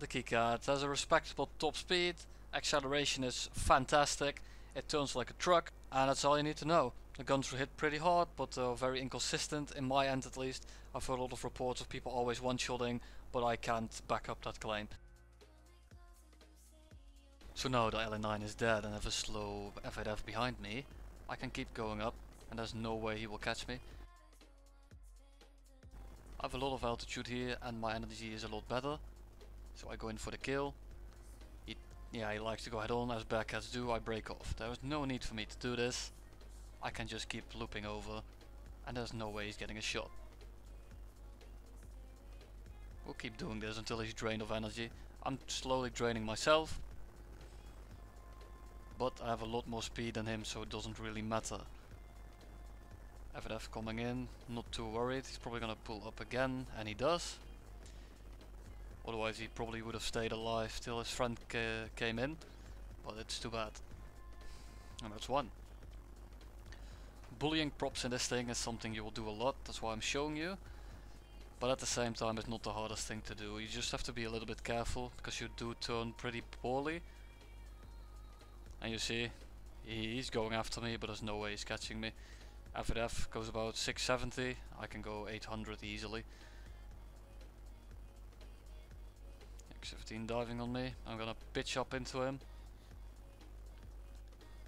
the Kikka. Has a respectable top speed, acceleration is fantastic, it turns like a truck, and that's all you need to know. The guns will hit pretty hard, but uh, very inconsistent, in my end at least. I've heard a lot of reports of people always one-shotting, but I can't back up that claim. So now the LA9 is dead and I have a slow F8F behind me, I can keep going up, and there's no way he will catch me. I have a lot of altitude here and my energy is a lot better. So I go in for the kill. He, yeah, he likes to go head on as Bearcats do, I break off. There is no need for me to do this. I can just keep looping over and there's no way he's getting a shot. We'll keep doing this until he's drained of energy. I'm slowly draining myself. But I have a lot more speed than him so it doesn't really matter. F8F coming in, not too worried, he's probably gonna pull up again, and he does. Otherwise he probably would have stayed alive till his friend ca came in, but it's too bad. And that's one. Bullying props in this thing is something you will do a lot, that's why I'm showing you. But at the same time it's not the hardest thing to do, you just have to be a little bit careful, because you do turn pretty poorly. And you see, he's going after me, but there's no way he's catching me. F8F goes about 670, I can go 800 easily. X15 diving on me, I'm gonna pitch up into him.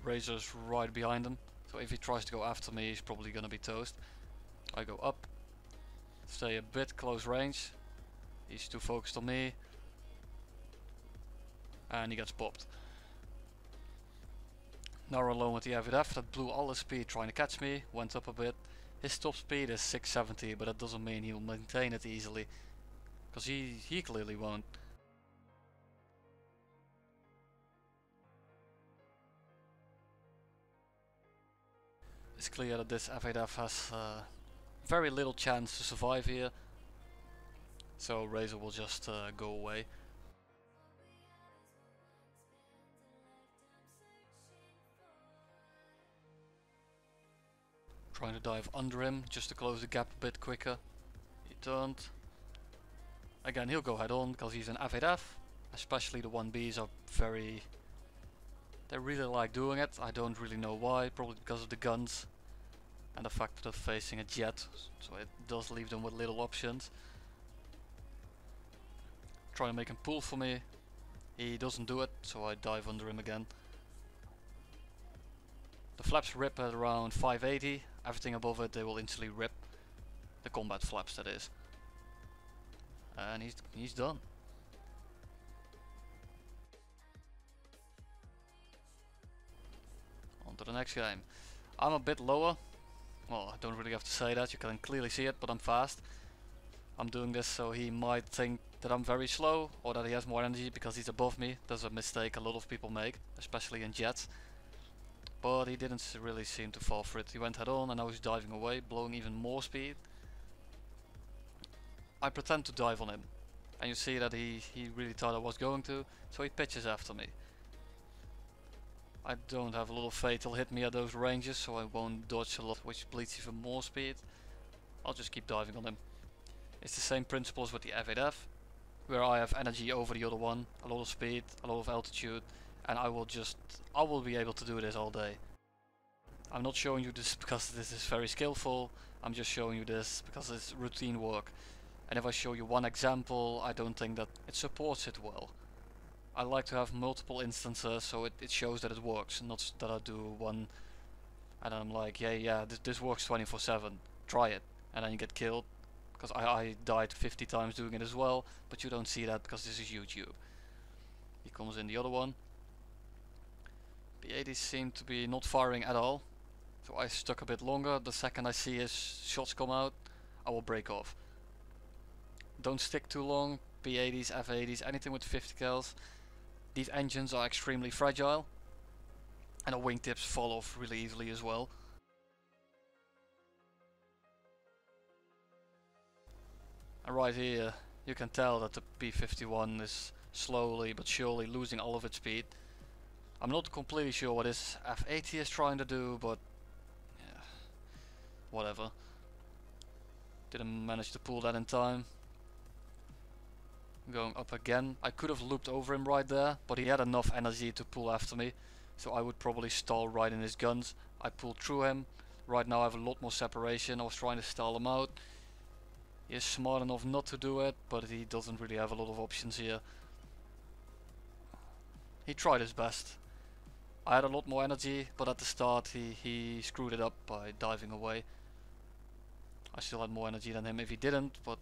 Rasor's right behind him, so if he tries to go after me he's probably gonna be toast. I go up, stay a bit close range, he's too focused on me, and he gets popped. Now alone with the F8F that blew all his speed trying to catch me, went up a bit. His top speed is 670 but that doesn't mean he'll maintain it easily. Because he, he clearly won't. It's clear that this F8F has uh, very little chance to survive here. So Rasor will just uh, go away. Trying to dive under him just to close the gap a bit quicker. He turned. Again, he'll go head on because he's an F8F. Especially the 1Bs are very... They really like doing it. I don't really know why. Probably because of the guns. And the fact that they're facing a jet. So it does leave them with little options. Try to make him pull for me. He doesn't do it, so I dive under him again. The flaps rip at around 580 everything above it they will instantly rip. The combat flaps that is. And he's, he's done. Next game. I'm a bit lower. Well, I don't really have to say that, you can clearly see it, but I'm fast. I'm doing this so he might think that I'm very slow or that he has more energy because he's above me. That's a mistake a lot of people make, especially in jets. But he didn't really seem to fall for it. He went head on and now he's diving away, blowing even more speed. I pretend to dive on him. And you see that he, he really thought I was going to, so he pitches after me. I don't have a lot of he'll hit me at those ranges, so I won't dodge a lot, which bleeds even more speed. I'll just keep diving on him. It's the same principle as with the F8F, where I have energy over the other one, a lot of speed, a lot of altitude, and I will just, I will be able to do this all day. I'm not showing you this because this is very skillful, I'm just showing you this because it's routine work. And if I show you one example, I don't think that it supports it well. I like to have multiple instances so it, it shows that it works, not that I do one and I'm like, yeah, yeah, this, this works 24-7, try it. And then you get killed, because I, I died 50 times doing it as well, but you don't see that because this is YouTube. He comes in the other one, the 80s seem to be not firing at all. So I stuck a bit longer. The second I see his shots come out, I will break off. Don't stick too long. P80s, F80s, anything with 50 cals. These engines are extremely fragile. And the wingtips fall off really easily as well. And right here, you can tell that the P51 is slowly but surely losing all of its speed. I'm not completely sure what this F80 is trying to do, but yeah, whatever. Didn't manage to pull that in time. Going up again. I could have looped over him right there, but he had enough energy to pull after me. So I would probably stall right in his guns. I pulled through him. Right now I have a lot more separation. I was trying to stall him out. He is smart enough not to do it, but he doesn't really have a lot of options here. He tried his best. I had a lot more energy, but at the start he, he screwed it up by diving away. I still had more energy than him if he didn't, but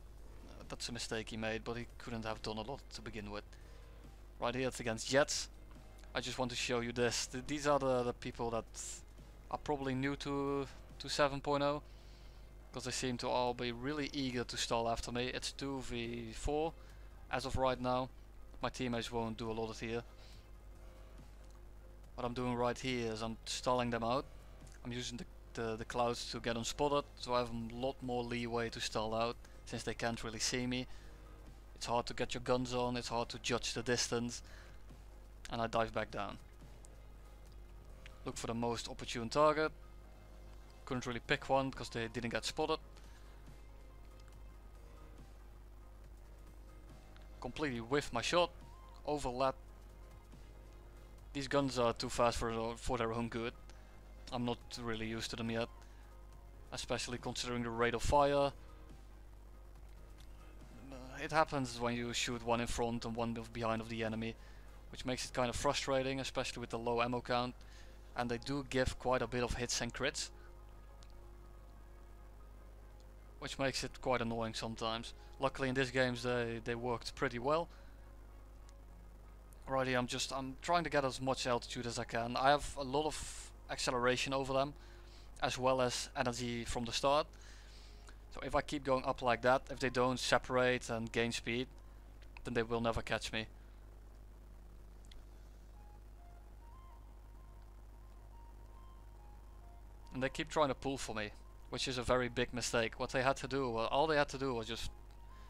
that's a mistake he made, but he couldn't have done a lot to begin with. Right here it's against Jets. I just want to show you this. Th these are the, the people that are probably new to, to 7.0 because they seem to all be really eager to stall after me. It's 2v4 as of right now. My teammates won't do a lot of here. What I'm doing right here is I'm stalling them out. I'm using the, the, the clouds to get them spotted, so I have a lot more leeway to stall out, since they can't really see me. It's hard to get your guns on, it's hard to judge the distance, and I dive back down. Look for the most opportune target, couldn't really pick one because they didn't get spotted. Completely whiffed my shot, overlap. These guns are too fast for, for their own good. I'm not really used to them yet. Especially considering the rate of fire. It happens when you shoot one in front and one behind of the enemy. Which makes it kind of frustrating, especially with the low ammo count. And they do give quite a bit of hits and crits which makes it quite annoying sometimes. Luckily in this games they, they worked pretty well. Alrighty, I'm just I'm trying to get as much altitude as I can. I have a lot of acceleration over them, as well as energy from the start. So if I keep going up like that, if they don't separate and gain speed, then they will never catch me. And they keep trying to pull for me which is a very big mistake. What they had to do, well, all they had to do was just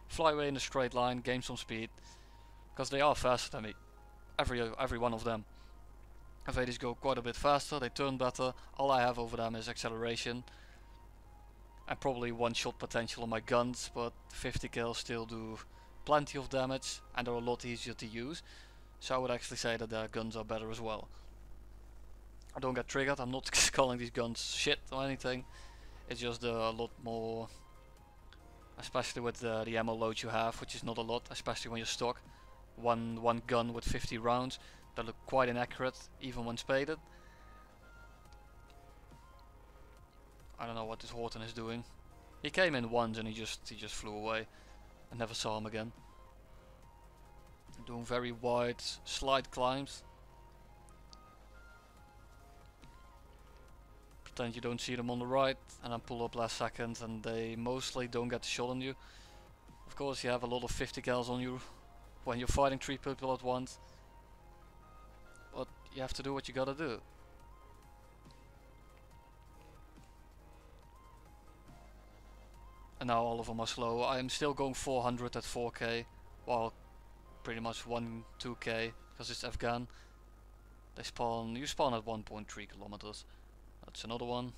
fly away in a straight line, gain some speed, because they are faster than me, every every one of them. Invaders go quite a bit faster, they turn better, all I have over them is acceleration, and probably one shot potential on my guns, but 50 cals still do plenty of damage, and they're a lot easier to use, so I would actually say that their guns are better as well. I don't get triggered, I'm not calling these guns shit or anything. It's just uh, a lot more, especially with the, the ammo load you have, which is not a lot, especially when you're stock. One, one gun with 50 rounds that look quite inaccurate, even when spaded. I don't know what this Horten is doing. He came in once and he just he just flew away. I never saw him again. Doing very wide slide climbs. pretend you don't see them on the right and then pull up last second and they mostly don't get the shot on you. Of course you have a lot of 50 cals on you when you're fighting three people at once. But you have to do what you gotta do. And now all of them are slow. I am still going 400 at 4k. Well, pretty much 1, 2k because it's Afghan. They spawn, you spawn at 1.3 kilometers. That's another one.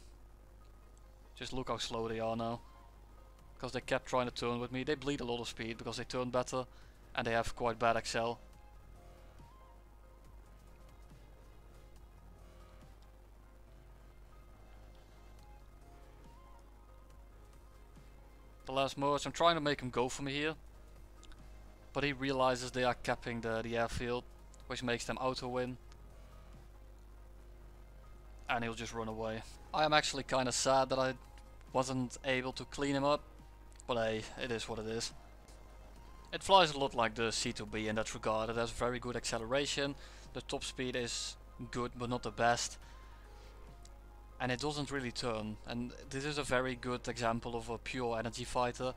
Just look how slow they are now. Because they kept trying to turn with me. They bleed a lot of speed because they turn better. And they have quite bad accel. Last merge, I'm trying to make him go for me here. But he realizes they are capping the, the airfield. Which makes them auto win and he'll just run away. I am actually kind of sad that I wasn't able to clean him up, but hey, it is what it is. It flies a lot like the C2B in that regard, it has very good acceleration, the top speed is good but not the best, and it doesn't really turn, and this is a very good example of a pure energy fighter,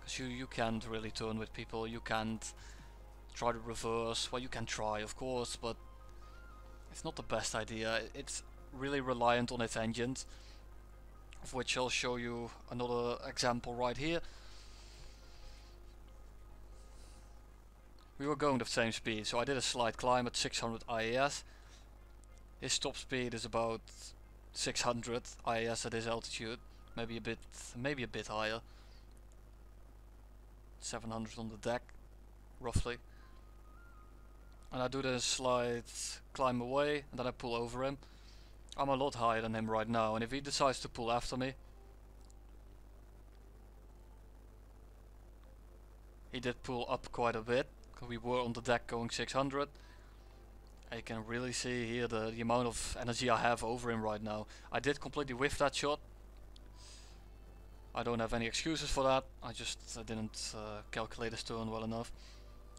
because you, you can't really turn with people, you can't try to reverse, well you can try of course, but it's not the best idea, it's really reliant on its engines of which I'll show you another example right here. We were going the same speed so I did a slight climb at 600 IAS his top speed is about 600 IAS at this altitude maybe a bit maybe a bit higher 700 on the deck roughly. And I do this slight climb away and then I pull over him. I'm a lot higher than him right now and if he decides to pull after me he did pull up quite a bit because we were on the deck going 600 I can really see here the, the amount of energy I have over him right now. I did completely whiff that shot. I don't have any excuses for that. I just didn't uh, calculate his turn well enough.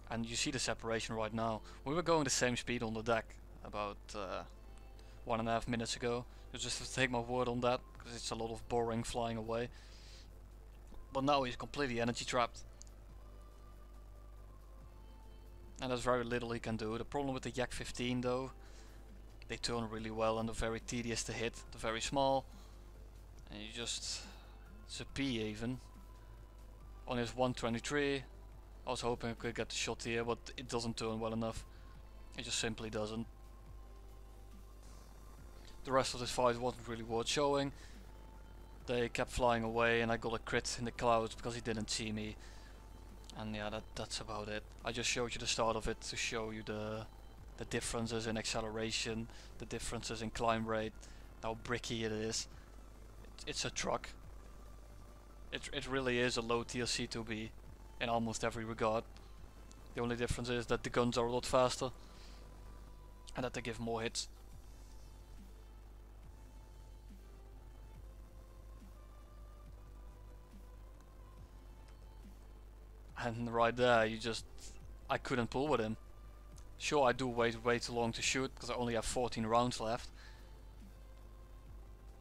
And you see the separation right now. We were going the same speed on the deck about uh, one and a half minutes ago. You just have to take my word on that because it's a lot of boring flying away. But now he's completely energy trapped. And there's very little he can do. The problem with the Yak 15 though, they turn really well and they're very tedious to hit. They're very small. And you just... It's a P even. On his 123. I was hoping I could get the shot here, but it doesn't turn well enough. It just simply doesn't. The rest of this fight wasn't really worth showing. They kept flying away and I got a crit in the clouds because he didn't see me and yeah that that's about it. I just showed you the start of it to show you the the differences in acceleration the differences in climb rate how bricky it is. It, it's a truck. It, it really is a low tier C2B in almost every regard. The only difference is that the guns are a lot faster and that they give more hits and right there you just I couldn't pull with him. Sure I do wait way too long to shoot because I only have 14 rounds left.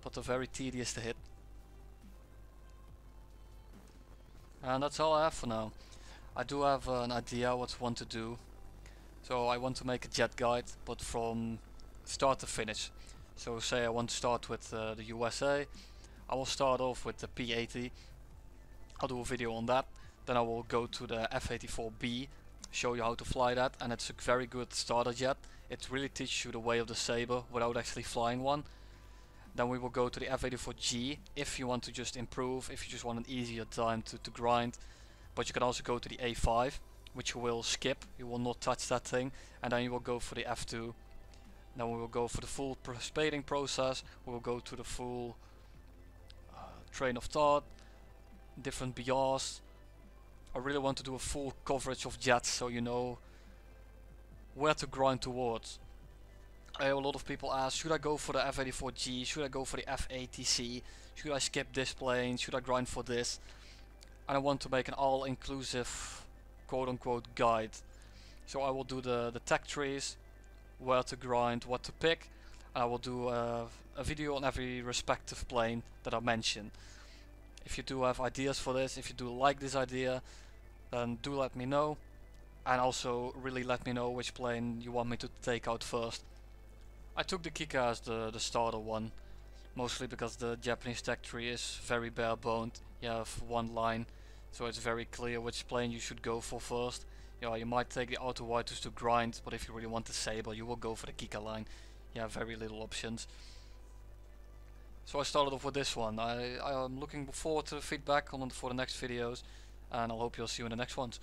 But they're very tedious to hit. And that's all I have for now. I do have uh, an idea what I want to do. So I want to make a jet guide but from start to finish. So say I want to start with uh, the USA I will start off with the P80 I'll do a video on that then I will go to the F-84B, show you how to fly that, and it's a very good starter jet. It really teaches you the way of the Sabre without actually flying one. Then we will go to the F-84G if you want to just improve, if you just want an easier time to, to grind. But you can also go to the A5, which you will skip, you will not touch that thing, and then you will go for the F2. Then we will go for the full spading process, we will go to the full uh, train of thought, different BRs, I really want to do a full coverage of jets so you know where to grind towards. A lot of people ask, should I go for the F-84G, should I go for the F-80C, should I skip this plane, should I grind for this? And I want to make an all-inclusive quote-unquote guide. So I will do the, the tech trees, where to grind, what to pick, I will do a, a video on every respective plane that I mention. If you do have ideas for this, if you do like this idea, then do let me know and also really let me know which plane you want me to take out first. I took the Kikka as the, the starter one, mostly because the Japanese tech tree is very bare boned. You have one line, so it's very clear which plane you should go for first. Yeah, you might take the Auto Whitus to grind, but if you really want the Sabre, you will go for the Kikka line. You have very little options. So I started off with this one. I, I am looking forward to feedback on for the next videos and I'll hope you'll see you in the next ones.